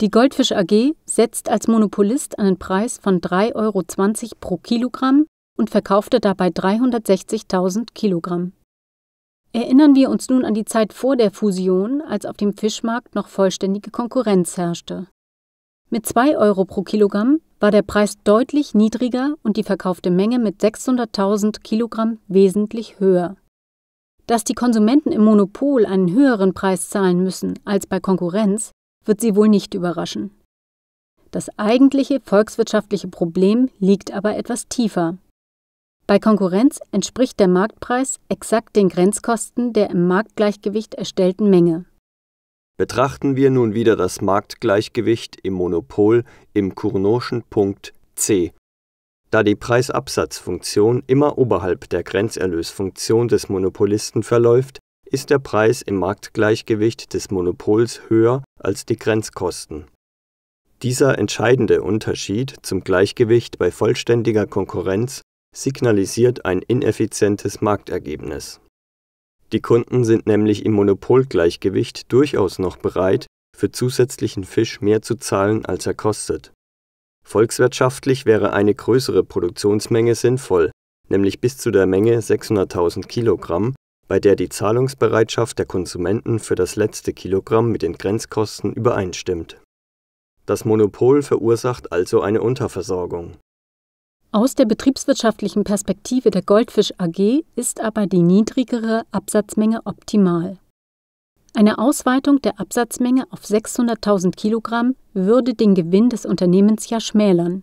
Die Goldfisch AG setzt als Monopolist einen Preis von 3,20 Euro pro Kilogramm und verkaufte dabei 360.000 Kilogramm. Erinnern wir uns nun an die Zeit vor der Fusion, als auf dem Fischmarkt noch vollständige Konkurrenz herrschte. Mit 2 Euro pro Kilogramm war der Preis deutlich niedriger und die verkaufte Menge mit 600.000 Kilogramm wesentlich höher. Dass die Konsumenten im Monopol einen höheren Preis zahlen müssen als bei Konkurrenz, wird sie wohl nicht überraschen. Das eigentliche volkswirtschaftliche Problem liegt aber etwas tiefer. Bei Konkurrenz entspricht der Marktpreis exakt den Grenzkosten der im Marktgleichgewicht erstellten Menge. Betrachten wir nun wieder das Marktgleichgewicht im Monopol im Cournot'schen Punkt C. Da die Preisabsatzfunktion immer oberhalb der Grenzerlösfunktion des Monopolisten verläuft, ist der Preis im Marktgleichgewicht des Monopols höher als die Grenzkosten. Dieser entscheidende Unterschied zum Gleichgewicht bei vollständiger Konkurrenz signalisiert ein ineffizientes Marktergebnis. Die Kunden sind nämlich im Monopolgleichgewicht durchaus noch bereit, für zusätzlichen Fisch mehr zu zahlen, als er kostet. Volkswirtschaftlich wäre eine größere Produktionsmenge sinnvoll, nämlich bis zu der Menge 600.000 Kilogramm, bei der die Zahlungsbereitschaft der Konsumenten für das letzte Kilogramm mit den Grenzkosten übereinstimmt. Das Monopol verursacht also eine Unterversorgung aus der betriebswirtschaftlichen Perspektive der Goldfisch AG ist aber die niedrigere Absatzmenge optimal. Eine Ausweitung der Absatzmenge auf 600.000 Kilogramm würde den Gewinn des Unternehmens ja schmälern.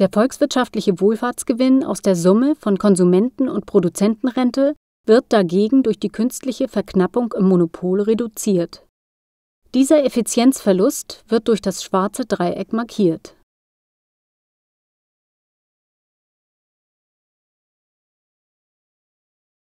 Der volkswirtschaftliche Wohlfahrtsgewinn aus der Summe von Konsumenten- und Produzentenrente wird dagegen durch die künstliche Verknappung im Monopol reduziert. Dieser Effizienzverlust wird durch das schwarze Dreieck markiert